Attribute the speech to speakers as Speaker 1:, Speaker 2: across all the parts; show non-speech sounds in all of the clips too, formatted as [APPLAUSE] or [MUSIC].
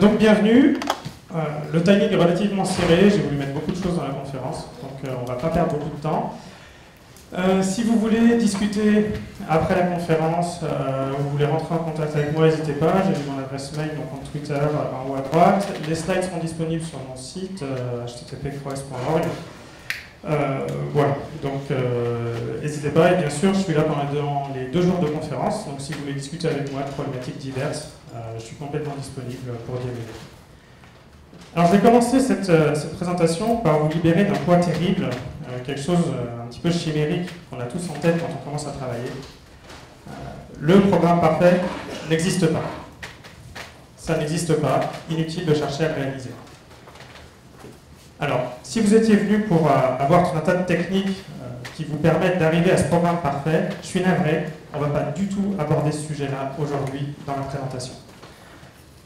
Speaker 1: Donc bienvenue. Euh, le timing est relativement serré, j'ai voulu mettre beaucoup de choses dans la conférence, donc euh, on ne va pas perdre beaucoup de temps. Euh, si vous voulez discuter après la conférence, ou vous voulez rentrer en contact avec moi, n'hésitez pas, j'ai mis mon adresse mail, mon compte Twitter en haut à droite. Les slides seront disponibles sur mon site euh. Euh, voilà, donc euh, n'hésitez pas, et bien sûr, je suis là pendant les deux jours de conférence, donc si vous voulez discuter avec moi de problématiques diverses, euh, je suis complètement disponible pour dialoguer. Alors je vais commencer cette, cette présentation par vous libérer d'un poids terrible, quelque chose un petit peu chimérique qu'on a tous en tête quand on commence à travailler. Le programme parfait n'existe pas. Ça n'existe pas, inutile de chercher à le réaliser. Alors, si vous étiez venu pour euh, avoir tout un tas de techniques euh, qui vous permettent d'arriver à ce programme parfait, je suis navré, on ne va pas du tout aborder ce sujet-là aujourd'hui dans la présentation.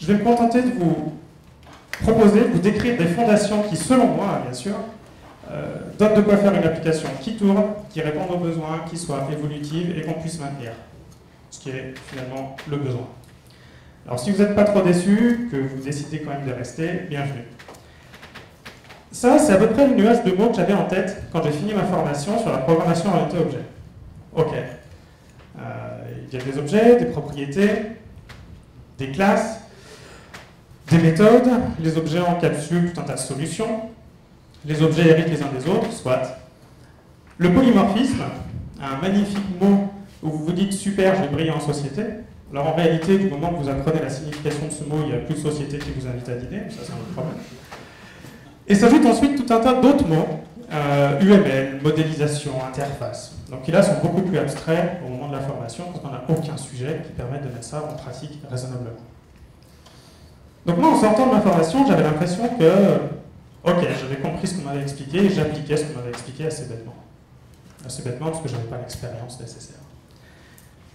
Speaker 1: Je vais me contenter de vous proposer, de vous décrire des fondations qui, selon moi, bien sûr, euh, donnent de quoi faire une application qui tourne, qui réponde aux besoins, qui soit évolutive et qu'on puisse maintenir. Ce qui est finalement le besoin. Alors, si vous n'êtes pas trop déçu, que vous décidez quand même de rester, bienvenue. Ça, c'est à peu près le nuage de mots que j'avais en tête quand j'ai fini ma formation sur la programmation orientée objet. Ok. Euh, il y a des objets, des propriétés, des classes, des méthodes, les objets encapsulent tout un tas de solutions, les objets héritent les uns des autres, soit. Le polymorphisme, un magnifique mot où vous vous dites super, je vais briller en société. Alors en réalité, du moment que vous apprenez la signification de ce mot, il n'y a plus de société qui vous invite à dîner, ça c'est un autre problème. Et s'ajoute ensuite tout un tas d'autres mots, euh, UML, modélisation, interface. Donc qui là sont beaucoup plus abstraits au moment de la formation, parce qu'on n'a aucun sujet qui permette de mettre ça en pratique raisonnablement. Donc moi, en sortant de ma formation, j'avais l'impression que, ok, j'avais compris ce qu'on m'avait expliqué et j'appliquais ce qu'on m'avait expliqué assez bêtement. Assez bêtement parce que je n'avais pas l'expérience nécessaire.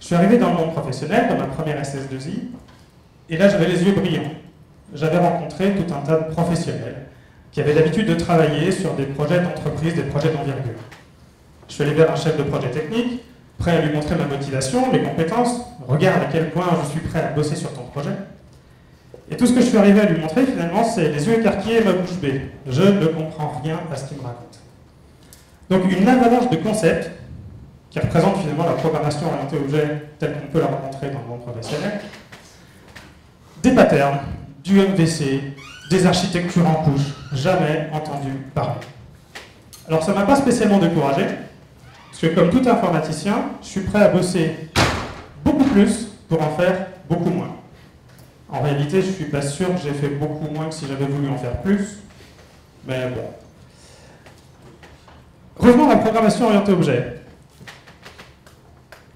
Speaker 1: Je suis arrivé dans le monde professionnel, dans ma première SS2I, et là j'avais les yeux brillants. J'avais rencontré tout un tas de professionnels qui avaient l'habitude de travailler sur des projets d'entreprise, des projets d'envergure. Je suis allé vers un chef de projet technique, prêt à lui montrer ma motivation, mes compétences. Regarde à quel point je suis prêt à bosser sur ton projet. Et tout ce que je suis arrivé à lui montrer, finalement, c'est les yeux écarquillés et ma bouche bée. Je ne comprends rien à ce qu'il me raconte. Donc une avalanche de concepts qui représente finalement la programmation orientée objet telle qu'on peut la rencontrer dans le monde professionnel. Des patterns, du MVC, des architectures en couche, jamais entendu parler. Alors ça ne m'a pas spécialement découragé, parce que comme tout informaticien, je suis prêt à bosser beaucoup plus pour en faire beaucoup moins. En réalité, je ne suis pas sûr que j'ai fait beaucoup moins que si j'avais voulu en faire plus, mais bon. Revenons à la programmation orientée objet.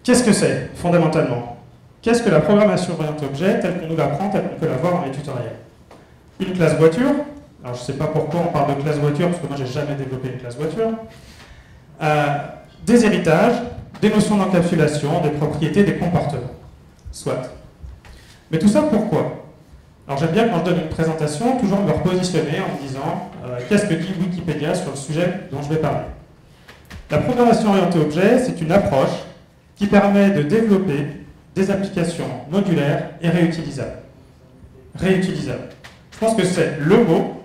Speaker 1: Qu'est-ce que c'est, fondamentalement? Qu'est-ce que la programmation orientée objet, telle qu'on nous l'apprend, telle qu'on peut la voir dans les tutoriels? Une classe voiture, alors je ne sais pas pourquoi on parle de classe voiture, parce que moi j'ai jamais développé une classe voiture. Euh, des héritages, des notions d'encapsulation, des propriétés, des comportements. Soit. Mais tout ça pourquoi? Alors j'aime bien quand je donne une présentation, toujours me repositionner en me disant euh, qu'est-ce que dit Wikipédia sur le sujet dont je vais parler? La programmation orientée objet, c'est une approche qui permet de développer des applications modulaires et réutilisables. Réutilisables. Je pense que c'est le mot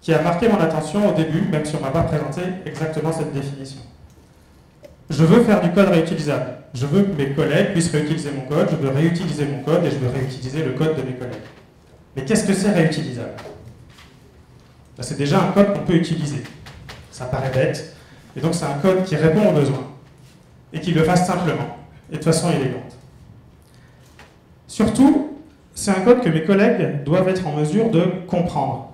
Speaker 1: qui a marqué mon attention au début, même si on ne m'a pas présenté exactement cette définition. Je veux faire du code réutilisable. Je veux que mes collègues puissent réutiliser mon code, je veux réutiliser mon code et je veux réutiliser le code de mes collègues. Mais qu'est-ce que c'est réutilisable? Ben, C'est déjà un code qu'on peut utiliser. Ça paraît bête, et donc c'est un code qui répond aux besoins et qui le fasse simplement et de façon élégante. Surtout, c'est un code que mes collègues doivent être en mesure de comprendre.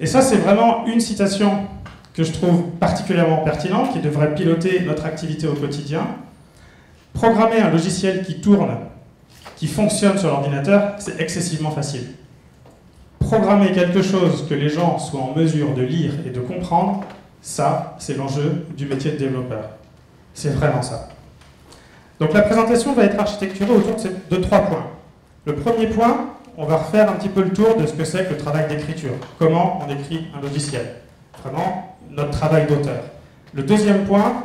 Speaker 1: Et ça, c'est vraiment une citation que je trouve particulièrement pertinente, qui devrait piloter notre activité au quotidien. Programmer un logiciel qui tourne, qui fonctionne sur l'ordinateur, c'est excessivement facile. Programmer quelque chose que les gens soient en mesure de lire et de comprendre, ça, c'est l'enjeu du métier de développeur. C'est vraiment ça. Donc la présentation va être architecturée autour de, trois points. Le premier point, on va refaire un petit peu le tour de ce que c'est que le travail d'écriture. Comment on écrit un logiciel. Vraiment, notre travail d'auteur. Le deuxième point,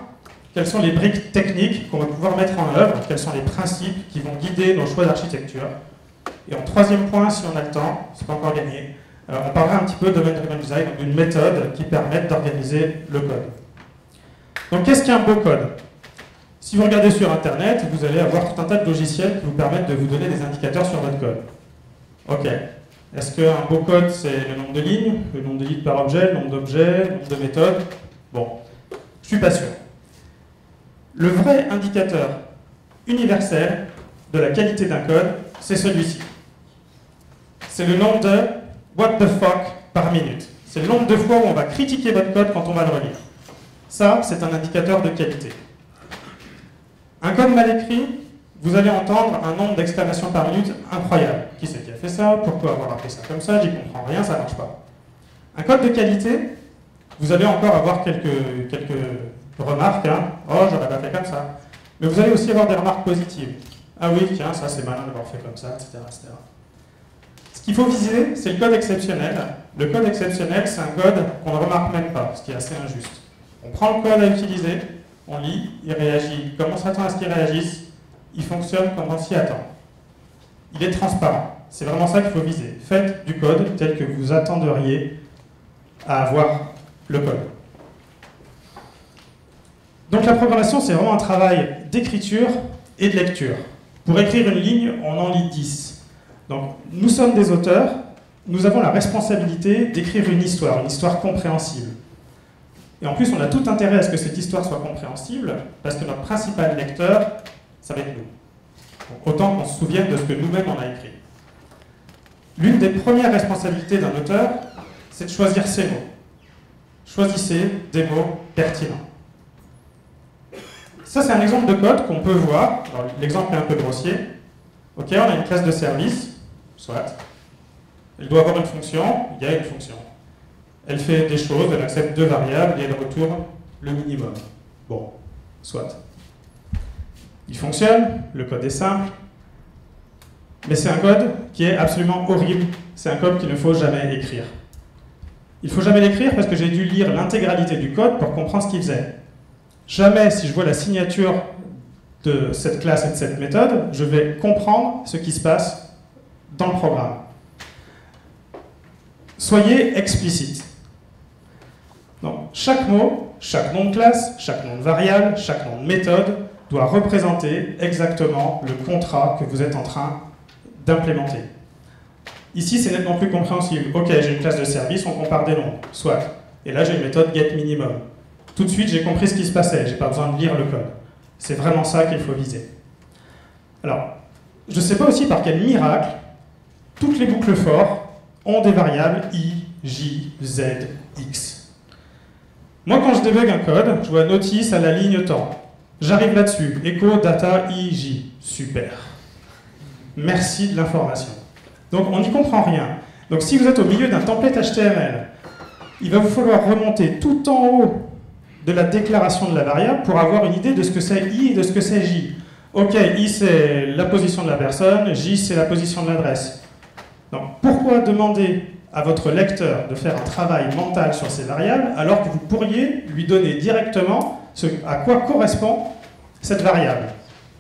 Speaker 1: quelles sont les briques techniques qu'on va pouvoir mettre en œuvre, quels sont les principes qui vont guider nos choix d'architecture. Et en troisième point, si on a le temps, c'est pas encore gagné, euh, on parlera un petit peu de driven design, d'une méthode qui permet d'organiser le code. Donc qu'est-ce qu'un beau code? Si vous regardez sur Internet, vous allez avoir tout un tas de logiciels qui vous permettent de vous donner des indicateurs sur votre code. Ok. Est-ce qu'un beau code, c'est le nombre de lignes, le nombre de lignes par objet, le nombre d'objets, le nombre de méthodes? Bon, je suis pas sûr. Le vrai indicateur universel de la qualité d'un code, c'est celui-ci. C'est le nombre de what the fuck par minute. C'est le nombre de fois où on va critiquer votre code quand on va le relire. Ça, c'est un indicateur de qualité. Un code mal écrit, vous allez entendre un nombre d'exclamations par minute incroyable. Qui c'est qui a fait ça? Pourquoi avoir appelé ça comme ça? J'y comprends rien, ça marche pas. Un code de qualité, vous allez encore avoir quelques, quelques remarques. Hein. Oh, j'aurais pas fait comme ça. Mais vous allez aussi avoir des remarques positives. Ah oui, tiens, ça c'est malin d'avoir fait comme ça, etc. etc. Ce qu'il faut viser, c'est le code exceptionnel. Le code exceptionnel, c'est un code qu'on ne remarque même pas, ce qui est assez injuste. On prend le code à utiliser, on lit, il réagit comme on s'attend à ce qu'il réagisse, il fonctionne comme on s'y attend. Il est transparent. C'est vraiment ça qu'il faut viser. Faites du code tel que vous attendriez à avoir le code. Donc la programmation, c'est vraiment un travail d'écriture et de lecture. Pour écrire une ligne, on en lit 10. Donc nous sommes des auteurs, nous avons la responsabilité d'écrire une histoire, une histoire compréhensible. Et en plus, on a tout intérêt à ce que cette histoire soit compréhensible, parce que notre principal lecteur, ça va être nous. autant qu'on se souvienne de ce que nous-mêmes on a écrit. L'une des premières responsabilités d'un auteur, c'est de choisir ses mots. Choisissez des mots pertinents. Ça, c'est un exemple de code qu'on peut voir. L'exemple est un peu grossier. Ok, on a une classe de service, soit. Elle doit avoir une fonction, il y a une fonction. Elle fait des choses, elle accepte deux variables et elle retourne le minimum. Bon, soit. Il fonctionne, le code est simple, mais c'est un code qui est absolument horrible. C'est un code qu'il ne faut jamais écrire. Il ne faut jamais l'écrire parce que j'ai dû lire l'intégralité du code pour comprendre ce qu'il faisait. Jamais, si je vois la signature de cette classe et de cette méthode, je vais comprendre ce qui se passe dans le programme. Soyez explicite. Donc, chaque mot, chaque nom de classe, chaque nom de variable, chaque nom de méthode doit représenter exactement le contrat que vous êtes en train d'implémenter. Ici, c'est nettement plus compréhensible. Ok, j'ai une classe de service, on compare des noms, soit. Et là, j'ai une méthode getMinimum. Tout de suite, j'ai compris ce qui se passait, j'ai pas besoin de lire le code. C'est vraiment ça qu'il faut viser. Alors, je ne sais pas aussi par quel miracle, toutes les boucles for ont des variables i, j, z, x. Moi, quand je débug un code, je vois notice à la ligne temps. J'arrive là-dessus, echo data i, j. Super. Merci de l'information. Donc, on n'y comprend rien. Donc, si vous êtes au milieu d'un template HTML, il va vous falloir remonter tout en haut de la déclaration de la variable pour avoir une idée de ce que c'est i et de ce que c'est j. Ok, i c'est la position de la personne, j c'est la position de l'adresse. Donc pourquoi demander à votre lecteur de faire un travail mental sur ces variables alors que vous pourriez lui donner directement ce à quoi correspond cette variable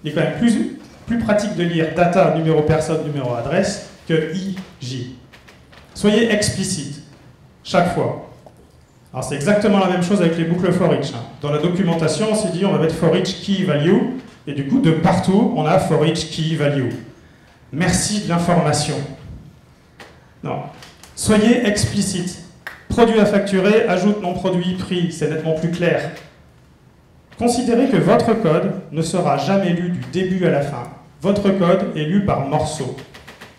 Speaker 1: Il est quand même plus, plus pratique de lire data, numéro personne, numéro adresse que i, j. Soyez explicite chaque fois. Alors c'est exactement la même chose avec les boucles for each. Hein. Dans la documentation, on s'est dit on va mettre for each key value, et du coup de partout on a for each key value. Merci de l'information. Non. Soyez explicite. Produit à facturer, ajoute non produit, prix, c'est nettement plus clair. Considérez que votre code ne sera jamais lu du début à la fin. Votre code est lu par morceaux.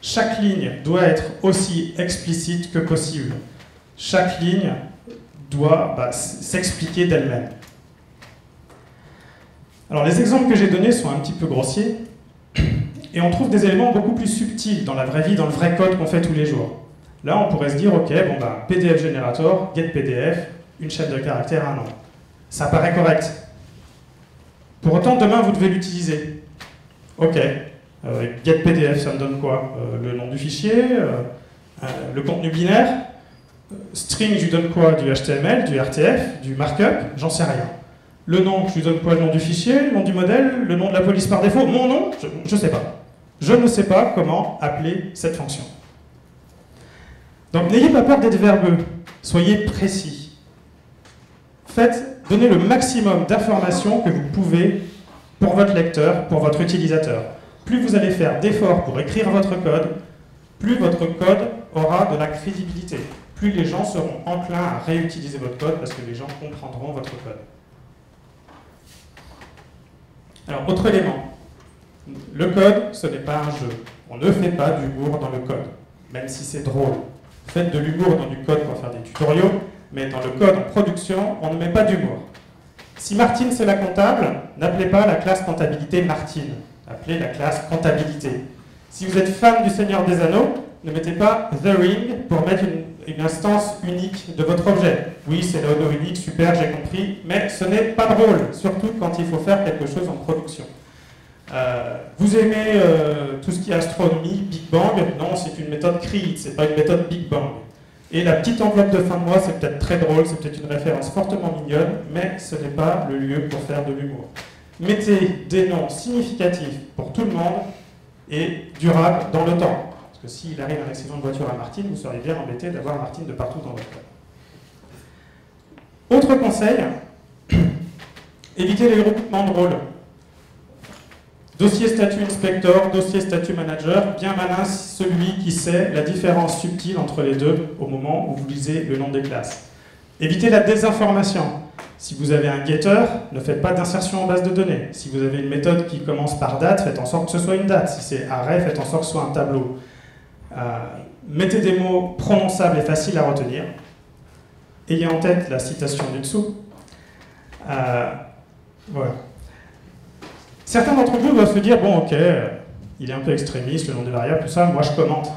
Speaker 1: Chaque ligne doit être aussi explicite que possible. Chaque ligne doit bah, s'expliquer d'elle-même. Alors les exemples que j'ai donnés sont un petit peu grossiers, et on trouve des éléments beaucoup plus subtils dans la vraie vie, dans le vrai code qu'on fait tous les jours. Là, on pourrait se dire, ok, bon bah, PDF Generator, get PDF, une chaîne de caractères, un nom. Ça paraît correct. Pour autant, demain, vous devez l'utiliser. Ok, euh, get PDF, ça me donne quoi? Euh, Le nom du fichier, euh, le contenu binaire, string, je lui donne quoi? Du HTML, du RTF, du markup? J'en sais rien. Le nom, je lui donne quoi? Le nom du fichier, le nom du modèle, le nom de la police par défaut? Mon nom? Je ne sais pas. Je ne sais pas comment appeler cette fonction. Donc n'ayez pas peur d'être verbeux, soyez précis. Faites, donnez le maximum d'informations que vous pouvez pour votre lecteur, pour votre utilisateur. Plus vous allez faire d'efforts pour écrire votre code, plus votre code aura de la crédibilité. Plus les gens seront enclins à réutiliser votre code parce que les gens comprendront votre code. Alors, autre élément. Le code, ce n'est pas un jeu. On ne fait pas d'humour dans le code, même si c'est drôle. Faites de l'humour dans du code pour faire des tutoriaux, mais dans le code en production, on ne met pas d'humour. Si Martine c'est la comptable, n'appelez pas la classe comptabilité Martine, appelez la classe comptabilité. Si vous êtes fan du Seigneur des Anneaux, ne mettez pas The Ring pour mettre une, instance unique de votre objet. Oui, c'est l'anneau unique, super, j'ai compris, mais ce n'est pas drôle, surtout quand il faut faire quelque chose en production. Euh, vous aimez euh, tout ce qui est astronomie, Big Bang? Non, c'est une méthode CREAT, c'est pas une méthode Big Bang. Et la petite enveloppe de fin de mois, c'est peut-être très drôle, c'est peut-être une référence fortement mignonne, mais ce n'est pas le lieu pour faire de l'humour. Mettez des noms significatifs pour tout le monde et durables dans le temps. Parce que s'il arrive un accident de voiture à Martine, vous seriez bien embêté d'avoir Martine de partout dans votre cas. Autre conseil, [CLEARS THROAT] évitez les regroupements de rôles. Dossier statut inspector, dossier statut manager, bien malin celui qui sait la différence subtile entre les deux au moment où vous lisez le nom des classes. Évitez la désinformation. Si vous avez un getter, ne faites pas d'insertion en base de données. Si vous avez une méthode qui commence par date, faites en sorte que ce soit une date. Si c'est arrêt, faites en sorte que ce soit un tableau. Euh, mettez des mots prononçables et faciles à retenir. Ayez en tête la citation du dessous. Euh, voilà. Certains d'entre vous doivent se dire, bon ok, il est un peu extrémiste, le nom des variables, tout ça, moi je commente.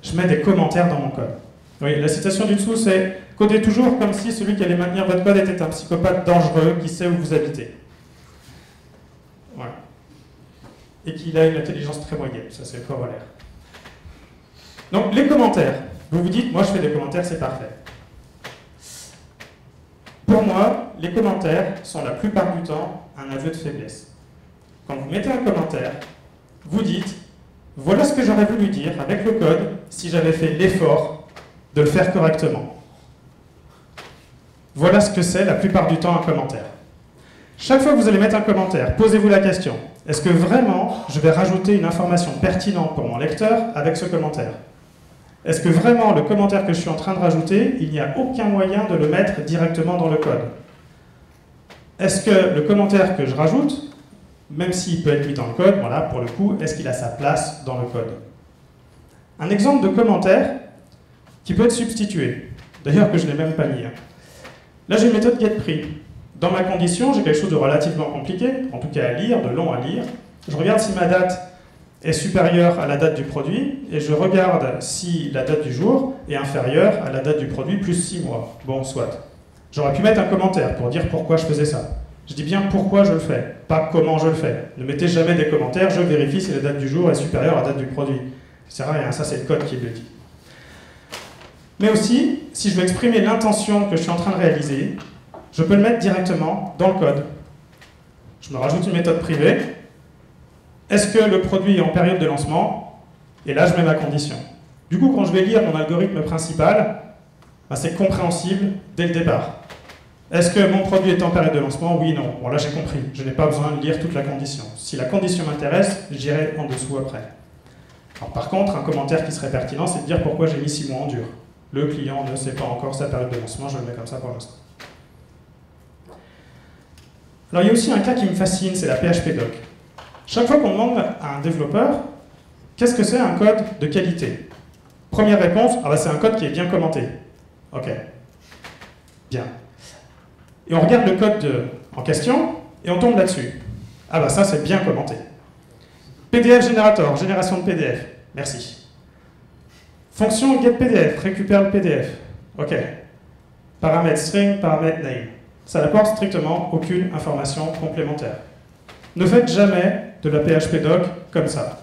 Speaker 1: Je mets des commentaires dans mon code. Oui, la citation du dessous, c'est codez toujours comme si celui qui allait maintenir votre code était un psychopathe dangereux qui sait où vous habitez. Voilà. Et qu'il a une intelligence très moyenne, ça c'est le corollaire. Donc les commentaires. Vous vous dites, moi je fais des commentaires, c'est parfait. Pour moi, les commentaires sont la plupart du temps un aveu de faiblesse. Quand vous mettez un commentaire, vous dites voilà ce que j'aurais voulu dire avec le code si j'avais fait l'effort de le faire correctement. Voilà ce que c'est la plupart du temps un commentaire. Chaque fois que vous allez mettre un commentaire, posez-vous la question est-ce que vraiment je vais rajouter une information pertinente pour mon lecteur avec ce commentaire? Est-ce que vraiment le commentaire que je suis en train de rajouter, il n'y a aucun moyen de le mettre directement dans le code? Est-ce que le commentaire que je rajoute, même s'il peut être mis dans le code, voilà, pour le coup, est-ce qu'il a sa place dans le code? Un exemple de commentaire qui peut être substitué, d'ailleurs que je n'ai même pas mis. Hein. Là, j'ai une méthode getPri. Dans ma condition, j'ai quelque chose de relativement compliqué, en tout cas à lire, de long à lire. Je regarde si ma date est supérieure à la date du produit, et je regarde si la date du jour est inférieure à la date du produit plus 6 mois. Bon, soit. J'aurais pu mettre un commentaire pour dire pourquoi je faisais ça. Je dis bien pourquoi je le fais, pas comment je le fais. Ne mettez jamais des commentaires, je vérifie si la date du jour est supérieure à la date du produit. Ça ça c'est le code qui le dit. Mais aussi, si je veux exprimer l'intention que je suis en train de réaliser, je peux le mettre directement dans le code. Je me rajoute une méthode privée. Est-ce que le produit est en période de lancement? Et là, je mets ma condition. Du coup, quand je vais lire mon algorithme principal, bah, c'est compréhensible dès le départ. Est-ce que mon produit est en période de lancement? Oui, non. Bon, là j'ai compris. Je n'ai pas besoin de lire toute la condition. Si la condition m'intéresse, j'irai en dessous après. Par contre, un commentaire qui serait pertinent, c'est de dire pourquoi j'ai mis 6 mois en dur. Le client ne sait pas encore sa période de lancement, je le mets comme ça pour l'instant. Alors il y a aussi un cas qui me fascine, c'est la PHP doc. Chaque fois qu'on demande à un développeur, qu'est-ce que c'est un code de qualité? Première réponse, ah bah c'est un code qui est bien commenté. Ok. Bien. Et on regarde le code en question et on tombe là-dessus. Ah bah ça c'est bien commenté. PDF générateur, génération de PDF. Merci. Fonction getPDF, récupère le PDF. Ok. Paramètre string, paramètre name. Ça n'apporte strictement aucune information complémentaire. Ne faites jamais de la PHP doc comme ça.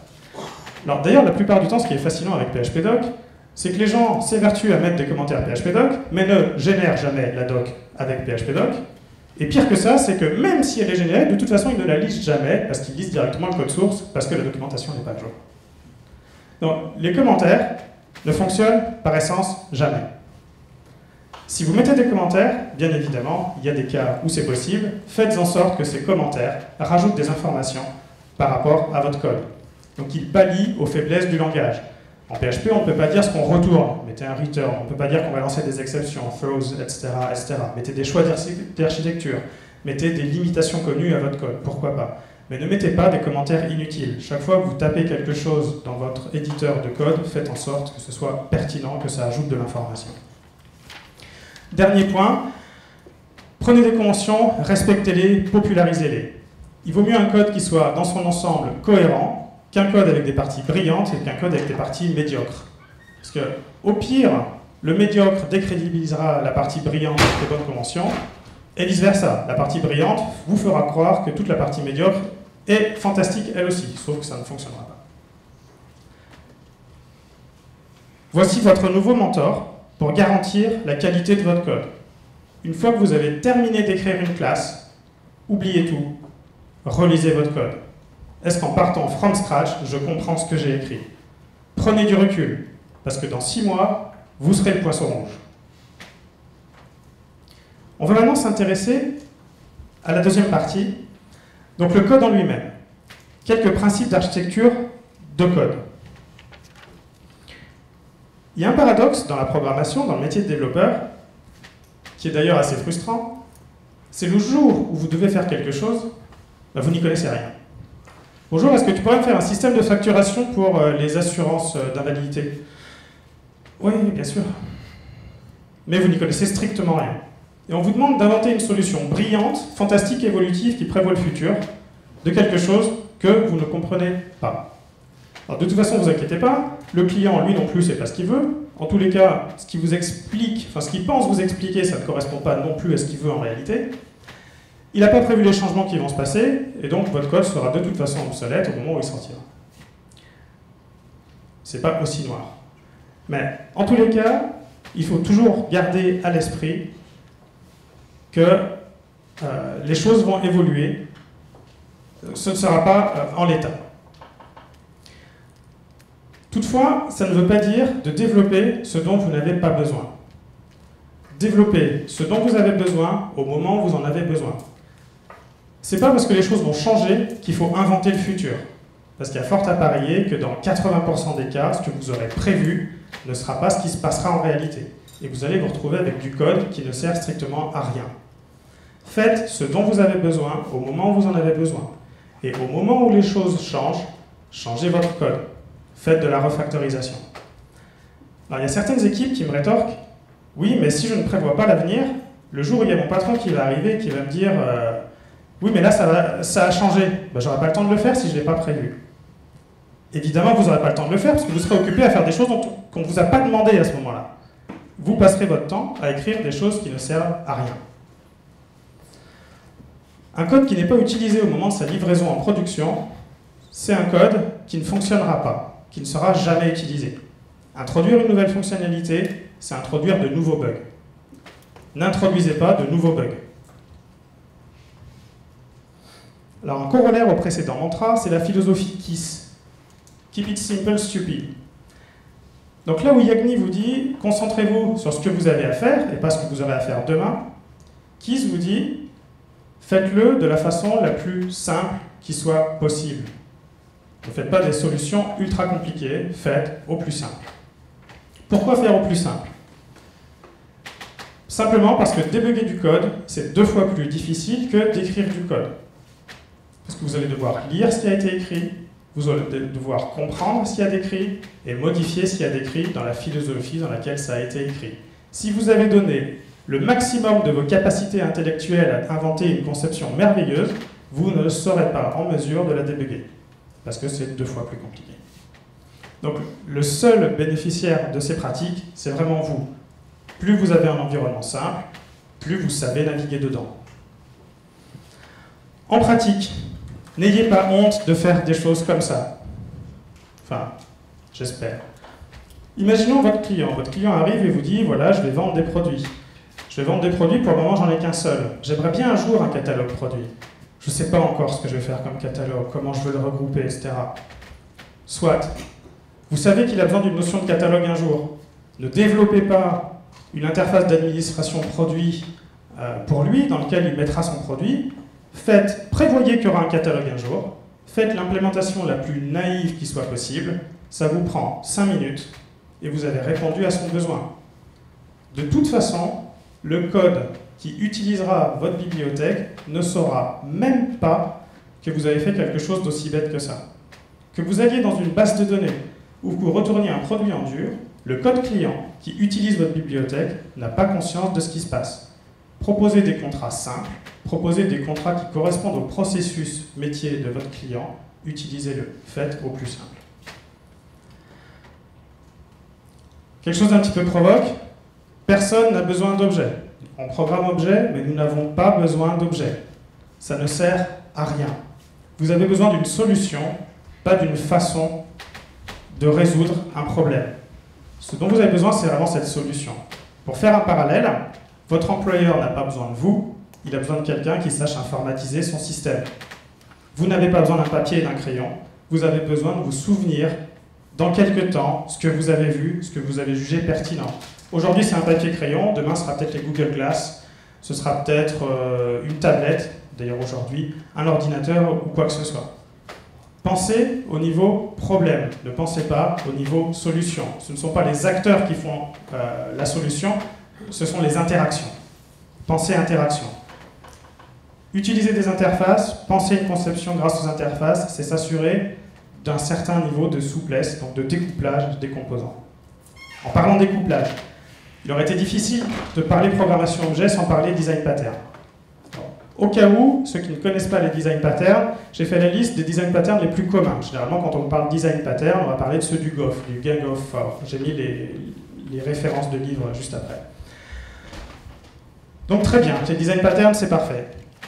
Speaker 1: Alors d'ailleurs, la plupart du temps, ce qui est fascinant avec PHP doc, c'est que les gens s'évertuent à mettre des commentaires PHPDoc, mais ne génèrent jamais la doc avec PHPDoc. Et pire que ça, c'est que même si elle est générée, de toute façon, ils ne la lisent jamais, parce qu'ils lisent directement le code source, parce que la documentation n'est pas à jour. Donc, les commentaires ne fonctionnent par essence jamais. Si vous mettez des commentaires, bien évidemment, il y a des cas où c'est possible, faites en sorte que ces commentaires rajoutent des informations par rapport à votre code. Donc ils pallient aux faiblesses du langage. En PHP, on ne peut pas dire ce qu'on retourne. Mettez un return. On ne peut pas dire qu'on va lancer des exceptions, throws, etc., etc. Mettez des choix d'architecture. Mettez des limitations connues à votre code. Pourquoi pas? Mais ne mettez pas des commentaires inutiles. Chaque fois que vous tapez quelque chose dans votre éditeur de code, faites en sorte que ce soit pertinent, que ça ajoute de l'information. Dernier point, prenez des conventions, respectez-les, popularisez-les. Il vaut mieux un code qui soit dans son ensemble cohérent qu'un code avec des parties brillantes et qu'un code avec des parties médiocres. Parce que, au pire, le médiocre décrédibilisera la partie brillante des bonnes conventions, et vice-versa. La partie brillante vous fera croire que toute la partie médiocre est fantastique elle aussi, sauf que ça ne fonctionnera pas. Voici votre nouveau mentor pour garantir la qualité de votre code. Une fois que vous avez terminé d'écrire une classe, oubliez tout, relisez votre code. Est-ce qu'en partant from scratch, je comprends ce que j'ai écrit? Prenez du recul, parce que dans six mois, vous serez le poisson rouge. On va maintenant s'intéresser à la deuxième partie, donc le code en lui-même. Quelques principes d'architecture de code. Il y a un paradoxe dans la programmation, dans le métier de développeur, qui est d'ailleurs assez frustrant. C'est le jour où vous devez faire quelque chose, bah, vous n'y connaissez rien. Bonjour, est-ce que tu pourrais faire un système de facturation pour euh, les assurances euh, d'invalidité? Oui, bien sûr. Mais vous n'y connaissez strictement rien. Et on vous demande d'inventer une solution brillante, fantastique, évolutive, qui prévoit le futur, de quelque chose que vous ne comprenez pas. Alors de toute façon, ne vous inquiétez pas, le client, lui non plus, c'est pas ce qu'il veut. En tous les cas, ce qu'il vous explique, enfin ce qu'il pense vous expliquer, ça ne correspond pas non plus à ce qu'il veut en réalité. Il n'a pas prévu les changements qui vont se passer, et donc votre code sera de toute façon obsolète au moment où il sortira. C'est pas aussi noir. Mais en tous les cas, il faut toujours garder à l'esprit que euh, les choses vont évoluer. Ce ne sera pas euh, en l'état. Toutefois, ça ne veut pas dire de développer ce dont vous n'avez pas besoin. Développer ce dont vous avez besoin au moment où vous en avez besoin. C'est pas parce que les choses vont changer qu'il faut inventer le futur. Parce qu'il y a fort à parier que dans 80% des cas, ce que vous aurez prévu ne sera pas ce qui se passera en réalité. Et vous allez vous retrouver avec du code qui ne sert strictement à rien. Faites ce dont vous avez besoin au moment où vous en avez besoin. Et au moment où les choses changent, changez votre code faites de la refactorisation. Alors, il y a certaines équipes qui me rétorquent Oui, mais si je ne prévois pas l'avenir, le jour où il y a mon patron qui va arriver qui va me dire euh, Oui, mais là, ça, a changé. Ben, J'aurai pas le temps de le faire si je ne l'ai pas prévu. Évidemment, vous n'aurez pas le temps de le faire parce que vous serez occupé à faire des choses qu'on ne vous a pas demandé à ce moment-là. Vous passerez votre temps à écrire des choses qui ne servent à rien. Un code qui n'est pas utilisé au moment de sa livraison en production, c'est un code qui ne fonctionnera pas qui ne sera jamais utilisé. Introduire une nouvelle fonctionnalité, c'est introduire de nouveaux bugs. N'introduisez pas de nouveaux bugs. Alors, un corollaire au précédent mantra, c'est la philosophie KISS. Keep it simple, stupid. Donc là où Yagni vous dit, concentrez-vous sur ce que vous avez à faire et pas ce que vous aurez à faire demain, KISS vous dit, faites-le de la façon la plus simple qui soit possible. Ne faites pas des solutions ultra compliquées, faites au plus simple. Pourquoi faire au plus simple? Simplement parce que débugger du code, c'est deux fois plus difficile que d'écrire du code. Vous allez devoir lire ce qui a été écrit, vous allez devoir comprendre ce qu'il y a décrit et modifier ce qu'il y a décrit dans la philosophie dans laquelle ça a été écrit. Si vous avez donné le maximum de vos capacités intellectuelles à inventer une conception merveilleuse, vous ne serez pas en mesure de la débugger parce que c'est deux fois plus compliqué. Donc le seul bénéficiaire de ces pratiques, c'est vraiment vous. Plus vous avez un environnement simple, plus vous savez naviguer dedans. En pratique, n'ayez pas honte de faire des choses comme ça. Enfin, j'espère. Imaginons votre client. Votre client arrive et vous dit, voilà, je vais vendre des produits. Je vais vendre des produits, pour le moment, j'en ai qu'un seul. J'aimerais bien un jour un catalogue produit. Je ne sais pas encore ce que je vais faire comme catalogue, comment je veux le regrouper, etc. Soit. Vous savez qu'il a besoin d'une notion de catalogue un jour. Ne développez pas une interface d'administration produit euh, pour lui, dans lequel il mettra son produit. Faites, prévoyez qu'il y aura un catalogue un jour. Faites l'implémentation la plus naïve qui soit possible. Ça vous prend 5 minutes et vous avez répondu à son besoin. De toute façon, le code qui utilisera votre bibliothèque ne saura même pas que vous avez fait quelque chose d'aussi bête que ça. Que vous alliez dans une base de données ou que vous retourniez un produit en dur, le code client qui utilise votre bibliothèque n'a pas conscience de ce qui se passe. Proposez des contrats simples, proposez des contrats qui correspondent au processus métier de votre client, utilisez-le, faites au plus simple. Quelque chose d'un petit peu provoque, personne n'a besoin d'objets. On programme objet, mais nous n'avons pas besoin d'objets. Ça ne sert à rien. Vous avez besoin d'une solution, pas d'une façon de résoudre un problème. Ce dont vous avez besoin, c'est vraiment cette solution. Pour faire un parallèle, votre employeur n'a pas besoin de vous, il a besoin de quelqu'un qui sache informatiser son système. Vous n'avez pas besoin d'un papier et d'un crayon, vous avez besoin de vous souvenir dans quelques temps ce que vous avez vu, ce que vous avez jugé pertinent. Aujourd'hui, c'est un papier-crayon, demain, ce sera peut-être les Google Glass, ce sera peut-être euh, une tablette, d'ailleurs aujourd'hui, un ordinateur ou quoi que ce soit. Pensez au niveau problème, ne pensez pas au niveau solution. Ce ne sont pas les acteurs qui font euh, la solution, ce sont les interactions. Pensez interaction. Utiliser des interfaces, penser une conception grâce aux interfaces, c'est s'assurer d'un certain niveau de souplesse, donc de découplage des composants. En parlant de découplage, il aurait été difficile de parler programmation objet sans parler design pattern. Au cas où, ceux qui ne connaissent pas les design patterns, j'ai fait la liste des design patterns les plus communs. Généralement, quand on parle design pattern, on va parler de ceux du GOF, du Gang of Four. J'ai mis les, références de livres juste après. Donc très bien, les design patterns, c'est parfait.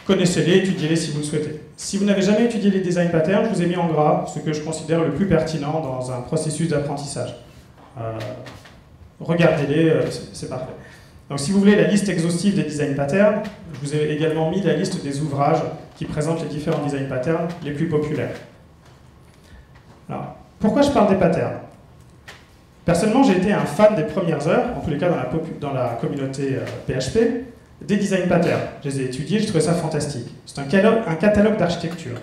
Speaker 1: Connaissez-les, étudiez-les si vous le souhaitez. Si vous n'avez jamais étudié les design patterns, je vous ai mis en gras ce que je considère le plus pertinent dans un processus d'apprentissage. Euh, regardez-les, euh, c'est parfait. Donc si vous voulez la liste exhaustive des design patterns, je vous ai également mis la liste des ouvrages qui présentent les différents design patterns les plus populaires. Alors, pourquoi je parle des patterns? Personnellement, j'ai été un fan des premières heures, en tous les cas dans la, communauté PHP, euh, des design patterns. Je les ai étudiés, j'ai trouvé ça fantastique. C'est un catalogue d'architecture.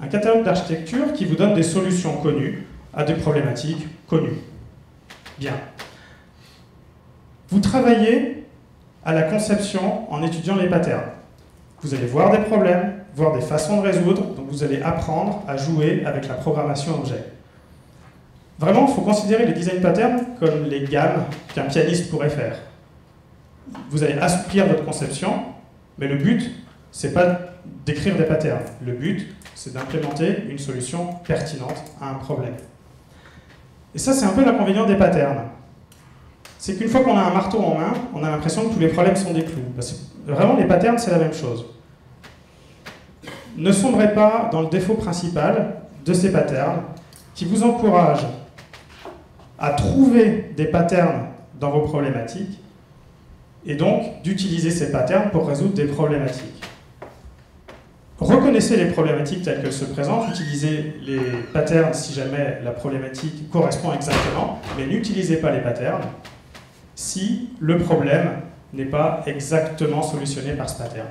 Speaker 1: Un catalogue d'architecture qui vous donne des solutions connues à des problématiques connues. Bien. Vous travaillez à la conception en étudiant les patterns. Vous allez voir des problèmes, voir des façons de résoudre, donc vous allez apprendre à jouer avec la programmation objet. Vraiment, il faut considérer les design patterns comme les gammes qu'un pianiste pourrait faire. Vous allez assouplir votre conception, mais le but, c'est pas d'écrire des patterns. Le but, c'est d'implémenter une solution pertinente à un problème. Et ça, c'est un peu l'inconvénient des patterns c'est qu'une fois qu'on a un marteau en main, on a l'impression que tous les problèmes sont des clous. vraiment, les patterns, c'est la même chose. Ne sombrez pas dans le défaut principal de ces patterns qui vous encouragent à trouver des patterns dans vos problématiques et donc d'utiliser ces patterns pour résoudre des problématiques. Reconnaissez les problématiques telles qu'elles se présentent, utilisez les patterns si jamais la problématique correspond exactement, mais n'utilisez pas les patterns si le problème n'est pas exactement solutionné par ce pattern.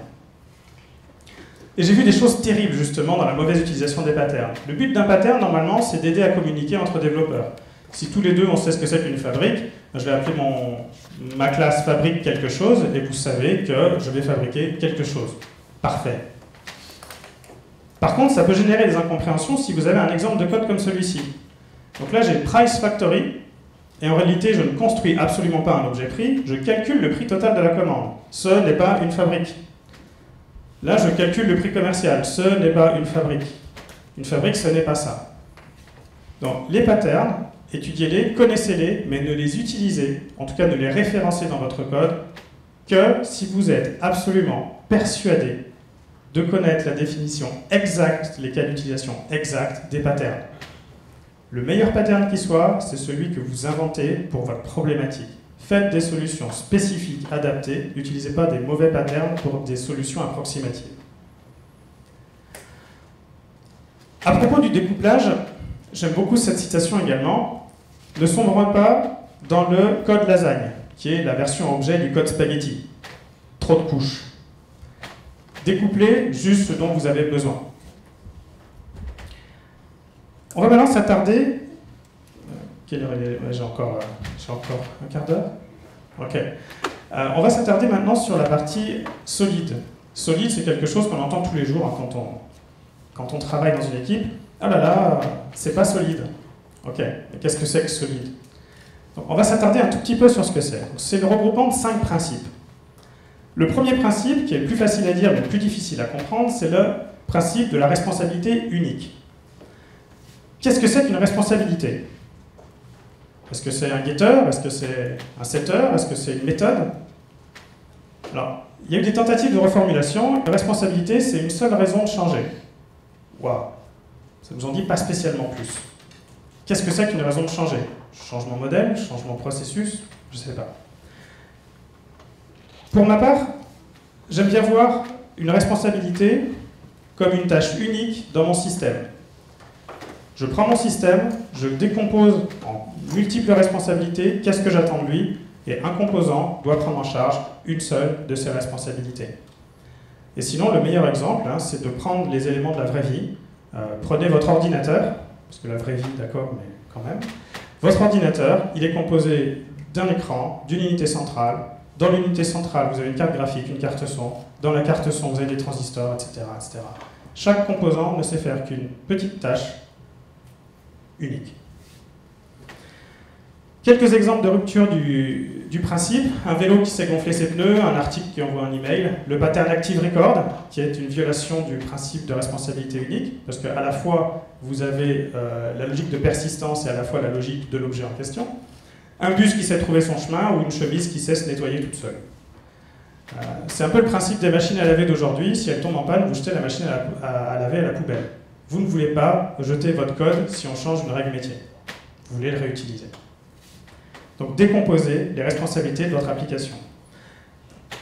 Speaker 1: Et j'ai vu des choses terribles justement dans la mauvaise utilisation des patterns. Le but d'un pattern, normalement, c'est d'aider à communiquer entre développeurs. Si tous les deux on sait ce que c'est qu'une fabrique, je vais appeler mon, ma classe fabrique quelque chose et vous savez que je vais fabriquer quelque chose. Parfait. Par contre, ça peut générer des incompréhensions si vous avez un exemple de code comme celui-ci. Donc là, j'ai Price Factory, et en réalité, je ne construis absolument pas un objet prix, je calcule le prix total de la commande. Ce n'est pas une fabrique. Là, je calcule le prix commercial. Ce n'est pas une fabrique. Une fabrique, ce n'est pas ça. Donc, les patterns, étudiez-les, connaissez-les, mais ne les utilisez, en tout cas ne les référencez dans votre code, que si vous êtes absolument persuadé de connaître la définition exacte, les cas d'utilisation exacts des patterns. Le meilleur pattern qui soit, c'est celui que vous inventez pour votre problématique. Faites des solutions spécifiques, adaptées. N'utilisez pas des mauvais patterns pour des solutions approximatives. À propos du découplage, j'aime beaucoup cette citation également. Ne sombrons pas dans le code lasagne, qui est la version objet du code spaghetti. Trop de couches. Découplez juste ce dont vous avez besoin. On va maintenant s'attarder. Quelle heure J'ai encore, euh, encore un quart d'heure. Ok. Euh, on va s'attarder maintenant sur la partie solide. Solide, c'est quelque chose qu'on entend tous les jours hein, quand, on, quand on travaille dans une équipe. Ah là là, c'est pas solide. Ok. Qu'est-ce que c'est que solide On va s'attarder un tout petit peu sur ce que c'est. C'est le regroupement de cinq principes. Le premier principe, qui est le plus facile à dire mais le plus difficile à comprendre, c'est le principe de la responsabilité unique. Qu'est-ce que c'est qu'une responsabilité? Est-ce que c'est un getter Est-ce que c'est un setter Est-ce que c'est une méthode? Alors, il y a eu des tentatives de reformulation. La responsabilité, c'est une seule raison de changer. Waouh Ça nous en dit pas spécialement plus. Qu'est-ce que c'est qu'une raison de changer? Changement modèle Changement processus Je ne sais pas. Pour ma part, j'aime bien voir une responsabilité comme une tâche unique dans mon système. Je prends mon système, je le décompose en multiples responsabilités, qu'est-ce que j'attends de lui? Et un composant doit prendre en charge une seule de ces responsabilités. Et sinon, le meilleur exemple, hein, c'est de prendre les éléments de la vraie vie. Euh, prenez votre ordinateur, parce que la vraie vie, d'accord, mais quand même. Votre ordinateur, il est composé d'un écran, d'une unité centrale. Dans l'unité centrale, vous avez une carte graphique, une carte son. Dans la carte son, vous avez des transistors, etc. etc. Chaque composant ne sait faire qu'une petite tâche unique. Quelques exemples de rupture du, principe. Un vélo qui s'est gonflé ses pneus, un article qui envoie un email, le pattern active record, qui est une violation du principe de responsabilité unique, parce qu'à la fois vous avez euh, la logique de persistance et à la fois la logique de l'objet en question. Un bus qui sait trouver son chemin ou une chemise qui sait se nettoyer toute seule. Euh, c'est un peu le principe des machines à laver d'aujourd'hui. Si elles tombent en panne, vous jetez la machine à laver à la poubelle. Vous ne voulez pas jeter votre code si on change une règle métier. Vous voulez le réutiliser. Donc décomposer les responsabilités de votre application.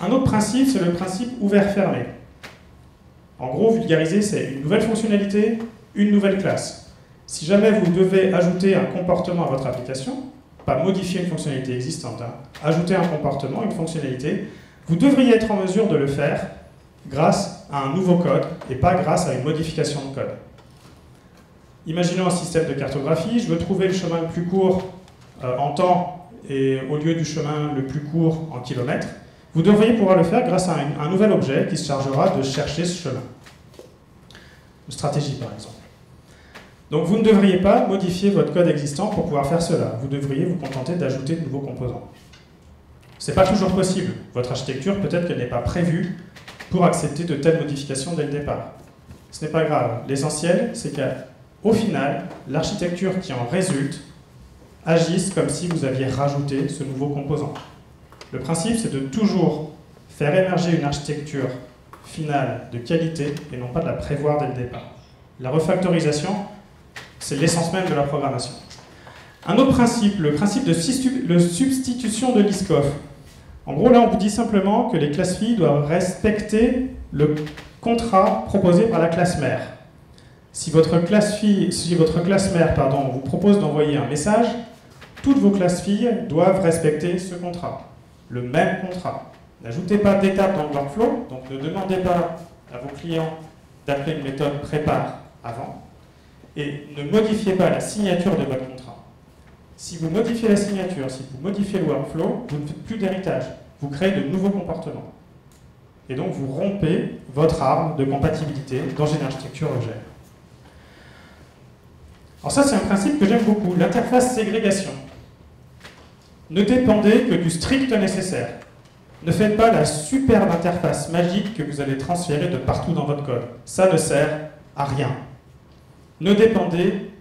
Speaker 1: Un autre principe, c'est le principe ouvert-fermé. En gros, vulgariser, c'est une nouvelle fonctionnalité, une nouvelle classe. Si jamais vous devez ajouter un comportement à votre application, pas modifier une fonctionnalité existante, hein, ajouter un comportement, une fonctionnalité, vous devriez être en mesure de le faire grâce à un nouveau code et pas grâce à une modification de code. Imaginons un système de cartographie, je veux trouver le chemin le plus court euh, en temps et au lieu du chemin le plus court en kilomètres. Vous devriez pouvoir le faire grâce à un, nouvel objet qui se chargera de chercher ce chemin. Une stratégie par exemple. Donc vous ne devriez pas modifier votre code existant pour pouvoir faire cela. Vous devriez vous contenter d'ajouter de nouveaux composants. Ce n'est pas toujours possible. Votre architecture, peut-être qu'elle n'est pas prévue pour accepter de telles modifications dès le départ. Ce n'est pas grave. L'essentiel, c'est qu'à au final, l'architecture qui en résulte agisse comme si vous aviez rajouté ce nouveau composant. Le principe, c'est de toujours faire émerger une architecture finale de qualité et non pas de la prévoir dès le départ. La refactorisation, c'est l'essence même de la programmation. Un autre principe, le principe de substitution de Liskov. En gros, là, on vous dit simplement que les classes filles doivent respecter le contrat proposé par la classe mère. Si votre classe, fille, si votre classe mère pardon, vous propose d'envoyer un message, toutes vos classes filles doivent respecter ce contrat, le même contrat. N'ajoutez pas d'étapes dans le workflow, donc ne demandez pas à vos clients d'appeler une méthode prépare avant, et ne modifiez pas la signature de votre contrat. Si vous modifiez la signature, si vous modifiez le workflow, vous ne faites plus d'héritage, vous créez de nouveaux comportements. Et donc vous rompez votre arbre de compatibilité dans une architecture objet. Alors ça, c'est un principe que j'aime beaucoup, l'interface ségrégation. Ne dépendez que du strict nécessaire. Ne faites pas la superbe interface magique que vous allez transférer de partout dans votre code. Ça ne sert à rien. Ne dépendez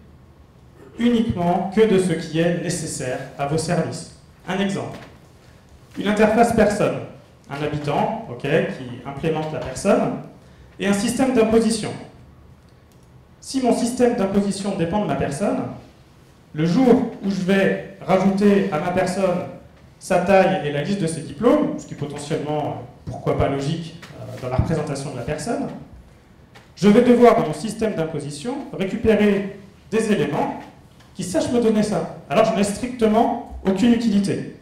Speaker 1: uniquement que de ce qui est nécessaire à vos services. Un exemple. Une interface personne. Un habitant ok, qui implémente la personne et un système d'imposition. Si mon système d'imposition dépend de ma personne, le jour où je vais rajouter à ma personne sa taille et la liste de ses diplômes, ce qui est potentiellement, pourquoi pas logique, euh, dans la représentation de la personne, je vais devoir, dans mon système d'imposition, récupérer des éléments qui sache me donner ça. Alors je n'ai strictement aucune utilité.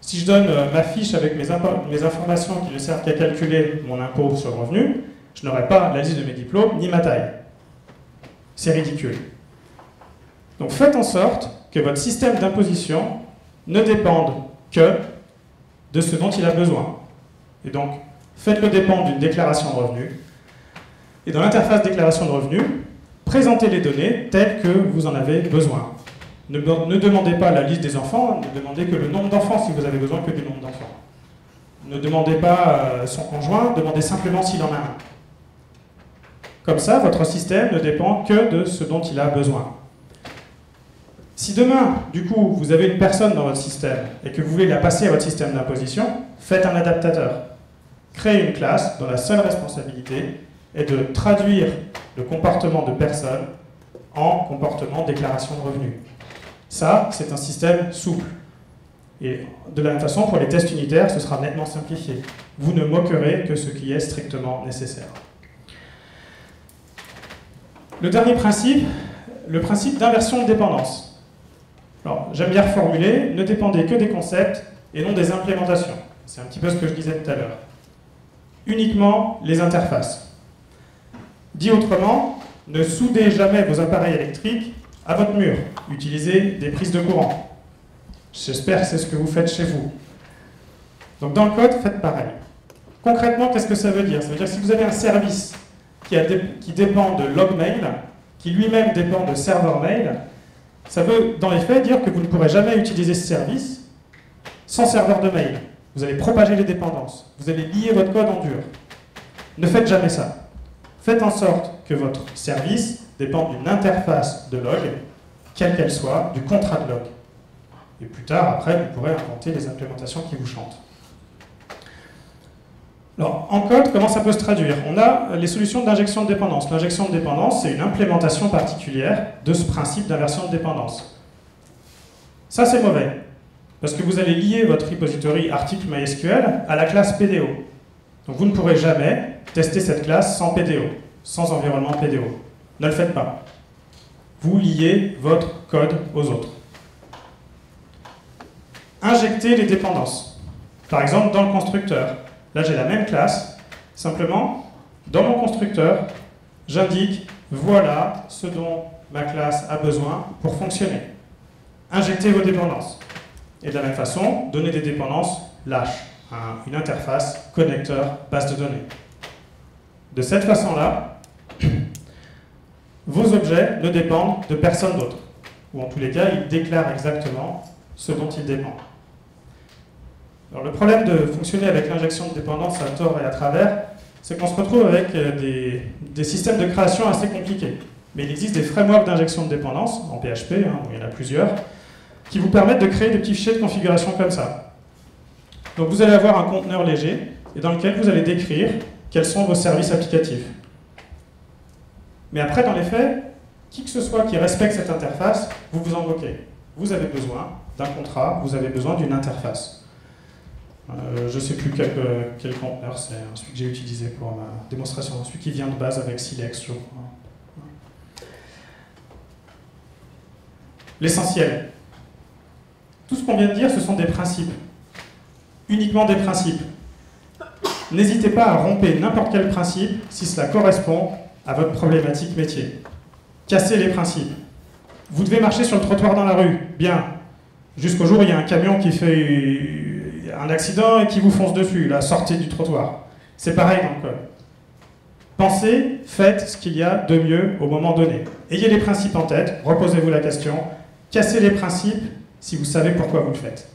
Speaker 1: Si je donne euh, ma fiche avec mes, mes informations qui ne servent qu'à calculer mon impôt sur le revenu, je n'aurai pas la liste de mes diplômes ni ma taille. C'est ridicule. Donc faites en sorte que votre système d'imposition ne dépende que de ce dont il a besoin. Et donc, faites-le dépendre d'une déclaration de revenus. Et dans l'interface déclaration de revenus, présentez les données telles que vous en avez besoin. Ne, demandez pas la liste des enfants, ne demandez que le nombre d'enfants si vous avez besoin que du nombre d'enfants. Ne demandez pas euh, son conjoint, demandez simplement s'il en a un. Comme ça, votre système ne dépend que de ce dont il a besoin. Si demain, du coup, vous avez une personne dans votre système et que vous voulez la passer à votre système d'imposition, faites un adaptateur. Créez une classe dont la seule responsabilité est de traduire le comportement de personne en comportement déclaration de revenus. Ça, c'est un système souple. Et de la même façon, pour les tests unitaires, ce sera nettement simplifié. Vous ne moquerez que ce qui est strictement nécessaire. Le dernier principe, le principe d'inversion de dépendance. Alors, j'aime bien reformuler, ne dépendez que des concepts et non des implémentations. C'est un petit peu ce que je disais tout à l'heure. Uniquement les interfaces. Dit autrement, ne soudez jamais vos appareils électriques à votre mur. Utilisez des prises de courant. J'espère que c'est ce que vous faites chez vous. Donc dans le code, faites pareil. Concrètement, qu'est-ce que ça veut dire? Ça veut dire que si vous avez un service qui, qui dépend de logmail, qui lui-même dépend de serveur mail, ça veut dans les faits dire que vous ne pourrez jamais utiliser ce service sans serveur de mail. Vous allez propager les dépendances. Vous allez lier votre code en dur. Ne faites jamais ça. Faites en sorte que votre service dépend d'une interface de log, quelle qu'elle soit, du contrat de log. Et plus tard, après, vous pourrez inventer les implémentations qui vous chantent. Alors, en code, comment ça peut se traduire? On a les solutions d'injection de dépendance. L'injection de dépendance, c'est une implémentation particulière de ce principe d'inversion de dépendance. Ça, c'est mauvais, parce que vous allez lier votre repository article MySQL à la classe PDO. Donc vous ne pourrez jamais tester cette classe sans PDO, sans environnement PDO. Ne le faites pas. Vous liez votre code aux autres. Injectez les dépendances. Par exemple, dans le constructeur. Là, j'ai la même classe. Simplement, dans mon constructeur, j'indique voilà ce dont ma classe a besoin pour fonctionner. Injectez vos dépendances. Et de la même façon, donner des dépendances lâches une interface connecteur base de données. De cette façon-là, [CLEARS THROAT] vos objets ne dépendent de personne d'autre. Ou en tous les cas, ils déclarent exactement ce dont ils dépendent. Le problème de fonctionner avec l'injection de dépendance à tort et à travers, c'est qu'on se retrouve avec euh, des, systèmes de création assez compliqués. Mais il existe des frameworks d'injection de dépendance, en PHP, hein, il y en a plusieurs, qui vous permettent de créer des petits fichiers de configuration comme ça. Donc vous allez avoir un conteneur léger et dans lequel vous allez décrire quels sont vos services applicatifs. Mais après, dans les faits, qui que ce soit qui respecte cette interface, vous vous en Vous avez besoin d'un contrat, vous avez besoin d'une interface. Euh, je ne sais plus quel, quel conteneur c'est, celui que j'ai utilisé pour ma démonstration, celui qui vient de base avec Silex, je. L'essentiel. Tout ce qu'on vient de dire, ce sont des principes uniquement des principes. N'hésitez pas à rompre n'importe quel principe si cela correspond à votre problématique métier. Cassez les principes. Vous devez marcher sur le trottoir dans la rue, bien. Jusqu'au jour où il y a un camion qui fait un accident et qui vous fonce dessus, la sortie du trottoir. C'est pareil dans le code. Pensez, faites ce qu'il y a de mieux au moment donné. Ayez les principes en tête, reposez-vous la question, cassez les principes si vous savez pourquoi vous le faites.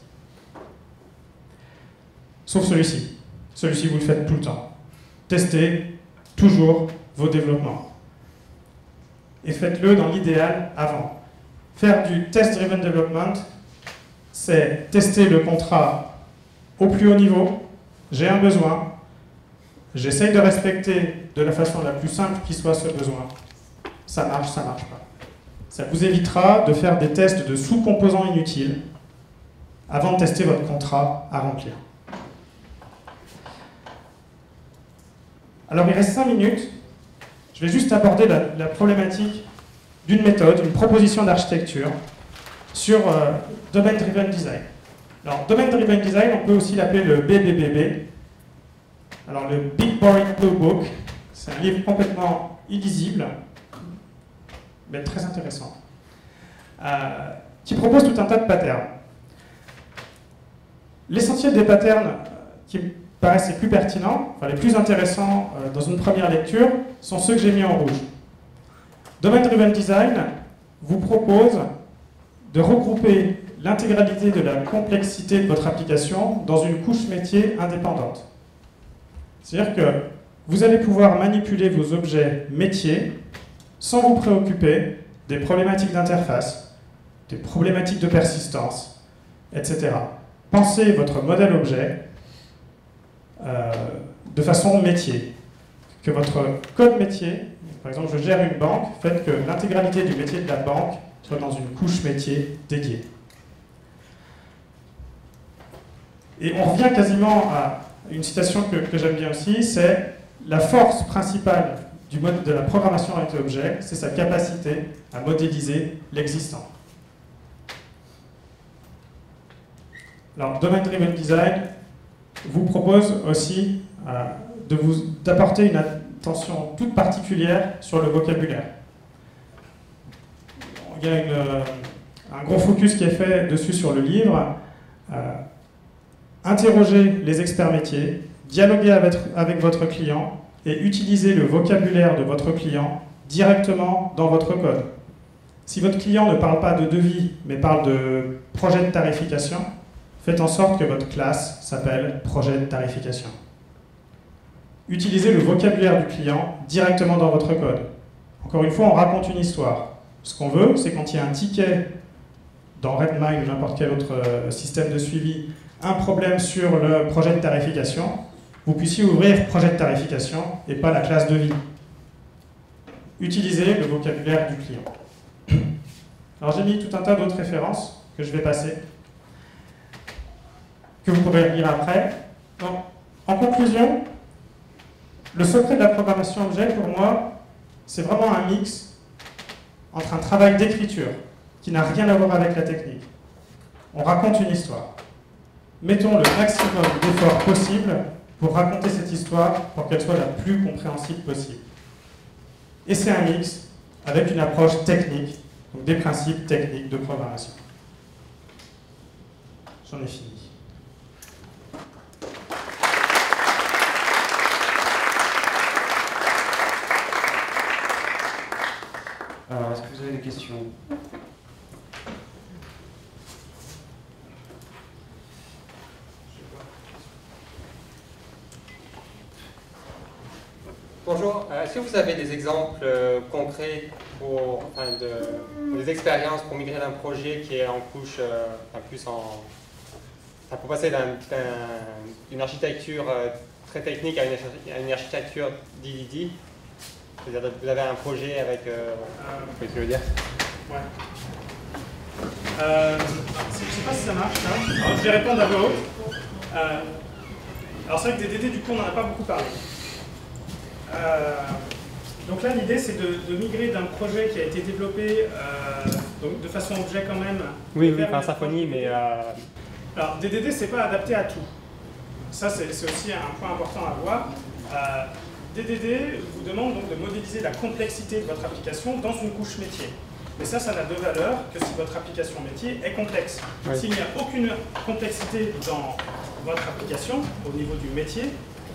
Speaker 1: Sauf celui-ci. Celui-ci, vous le faites tout le temps. Testez toujours vos développements. Et faites-le dans l'idéal avant. Faire du test-driven development, c'est tester le contrat au plus haut niveau. J'ai un besoin. J'essaye de respecter de la façon la plus simple qui soit ce besoin. Ça marche, ça marche pas. Ça vous évitera de faire des tests de sous-composants inutiles avant de tester votre contrat à remplir. Alors il reste 5 minutes. Je vais juste aborder la, problématique d'une méthode, une proposition d'architecture sur Domain Driven Design. Alors, Domain Driven Design, on peut aussi l'appeler le BBBB. Alors, le Big Boring Blue Book, c'est un livre complètement illisible, mais très intéressant, qui propose tout un tas de patterns. L'essentiel des patterns qui me paraissent les plus pertinents, enfin les plus intéressants dans une première lecture, sont ceux que j'ai mis en rouge. Domain Driven Design vous propose de regrouper l'intégralité de la complexité de votre application dans une couche métier indépendante. C'est-à-dire que vous allez pouvoir manipuler vos objets métiers sans vous préoccuper des problématiques d'interface, des problématiques de persistance, etc. Pensez votre modèle objet euh, de façon métier, que votre code métier par exemple, je gère une banque, faites que l'intégralité du métier de la banque soit dans une couche métier dédiée. Et on revient quasiment à une citation que, j'aime bien aussi, c'est la force principale du mode de la programmation avec objet, c'est sa capacité à modéliser l'existant. Alors, Domain Driven Design vous propose aussi euh, d'apporter une, attention toute particulière sur le vocabulaire. Il y a euh, un gros focus qui est fait dessus sur le livre. Euh, interrogez les experts métiers, dialoguez avec, votre client et utilisez le vocabulaire de votre client directement dans votre code. Si votre client ne parle pas de devis, mais parle de projet de tarification, faites en sorte que votre classe s'appelle projet de tarification utilisez le vocabulaire du client directement dans votre code. Encore une fois, on raconte une histoire. Ce qu'on veut, c'est quand il y a un ticket dans Redmine ou n'importe quel autre euh, système de suivi, un problème sur le projet de tarification, vous puissiez ouvrir projet de tarification et pas la classe de vie. Utilisez le vocabulaire du client. Alors j'ai mis tout un tas d'autres références que je vais passer, que vous pourrez lire après. en conclusion, le secret de la programmation objet, pour moi, c'est vraiment un mix entre un travail d'écriture qui n'a rien à voir avec la technique. On raconte une histoire. Mettons le maximum d'efforts possible pour raconter cette histoire pour qu'elle soit la plus compréhensible possible. Et c'est un mix avec une approche technique, donc des principes techniques de programmation. J'en ai fini.
Speaker 2: Alors, est-ce que vous avez des questions
Speaker 3: Bonjour, euh, est-ce que vous avez des exemples euh, concrets pour, de, des expériences pour migrer d'un projet qui est en couche, euh, plus en, pour passer d'une architecture très technique à une, une architecture DDD vous avez un projet avec. Euh, euh, ce que veux dire? Ouais.
Speaker 1: Euh, je ne sais pas si ça marche. Hein. je vais répondre à voix haute. Euh, alors c'est vrai que des DD, du coup, on n'en a pas beaucoup parlé. Donc là, l'idée, c'est de, migrer d'un projet qui a été développé donc de façon objet quand même.
Speaker 3: Oui, oui, un Symfony, mais...
Speaker 1: Alors, DDD, c'est pas adapté à tout. Ça, c'est aussi un point important à voir. DDD vous demande donc de modéliser la complexité de votre application dans une couche métier. Mais ça, ça n'a de valeur que si votre application métier est complexe. S'il n'y a aucune complexité dans votre application, au niveau du métier,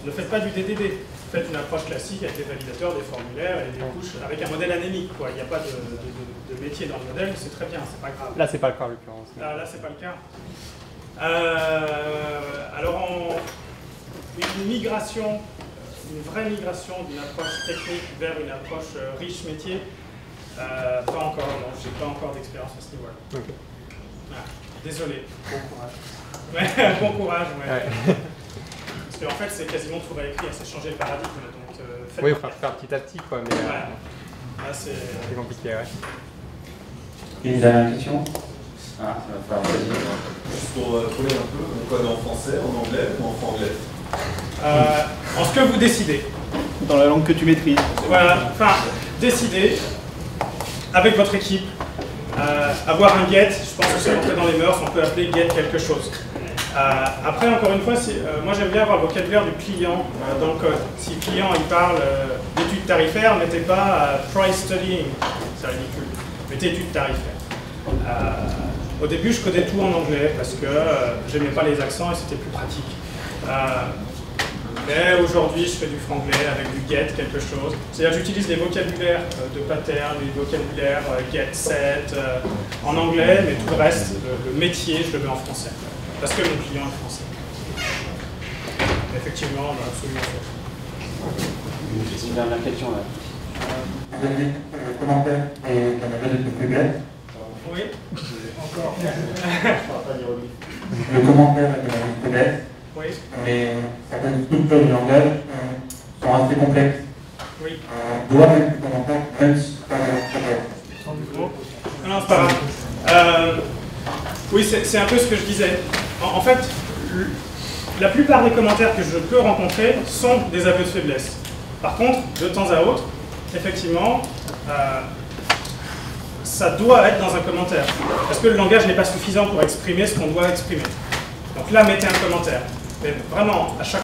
Speaker 1: ne faites pas du DDD. Faites une approche classique avec des validateurs, des formulaires et des couches avec un modèle anémique. Quoi. Il n'y a pas de, métier dans le modèle, c'est très bien, c'est pas grave.
Speaker 3: Là, c'est pas le cas en l'occurrence.
Speaker 1: Là, là c'est pas le cas. Euh, alors, une migration une vraie migration d'une approche technique vers une approche euh, riche métier, euh, pas encore, non, j'ai pas encore d'expérience à ce niveau-là. Ah, désolé. Bon courage. [LAUGHS] bon courage, ouais. Parce qu'en fait, c'est quasiment tout réécrit, c'est changer le paradigme. Donc,
Speaker 3: euh, oui, on va faire petit à petit, quoi. Mais,
Speaker 1: ouais.
Speaker 3: c'est compliqué, ouais.
Speaker 2: Une dernière question Ah, ça va faire
Speaker 4: plaisir. Juste pour trouver un peu, on code en français, en anglais ou en franglais?
Speaker 1: Euh, en ce que vous décidez.
Speaker 5: Dans la langue que tu maîtrises.
Speaker 1: Voilà, enfin, décidez avec votre équipe Euh, avoir un get, je pense que c'est rentré dans les mœurs, on peut appeler get quelque chose. Euh, après, encore une fois, euh, moi j'aime bien avoir le vocabulaire du client dans le code. Si le client il parle d'études tarifaires, mettez pas price studying, c'est ridicule. Mettez études tarifaires. au début, je codais tout en anglais parce que j'aimais pas les accents et c'était plus pratique. Mais aujourd'hui, je fais du franglais avec du get quelque chose. C'est-à-dire j'utilise les vocabulaires euh, de pattern, les vocabulaires euh, get, set euh, en anglais, mais tout le reste, le, métier, je le mets en français. Parce que mon client est français. Effectivement, on a absolument
Speaker 6: fait. Une dernière question là.
Speaker 7: Vous avez dit le commentaire et la de plus belle.
Speaker 1: Oui, encore.
Speaker 7: le commentaire est la plus
Speaker 1: oui.
Speaker 7: Mais certaines structures du langage euh, sont assez complexes.
Speaker 1: Oui.
Speaker 7: On doit mettre des commentaires, même si c'est pas
Speaker 1: Non, c'est pas grave. Euh, oui, c'est un peu ce que je disais. En, fait, la plupart des commentaires que je peux rencontrer sont des aveux de faiblesse. Par contre, de temps à autre, effectivement, euh, ça doit être dans un commentaire. Parce que le langage n'est pas suffisant pour exprimer ce qu'on doit exprimer. Donc là, mettez un commentaire. Mais vraiment, à chaque